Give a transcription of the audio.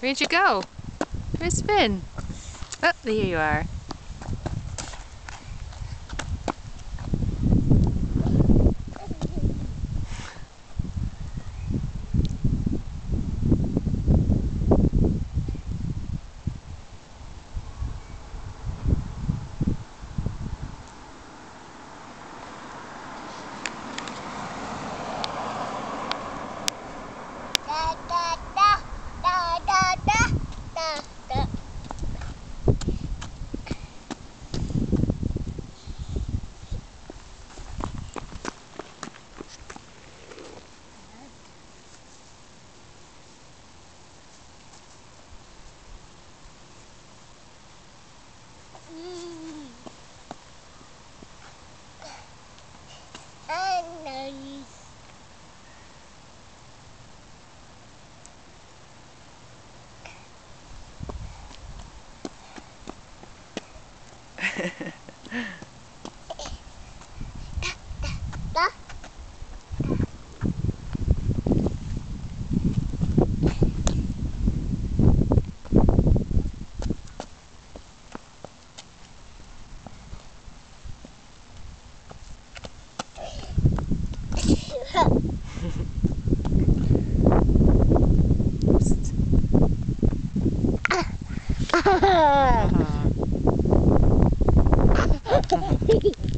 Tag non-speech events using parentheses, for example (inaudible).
Where'd you go? Where's Finn? Oh, there you are. あ (laughs) っ Hee (laughs)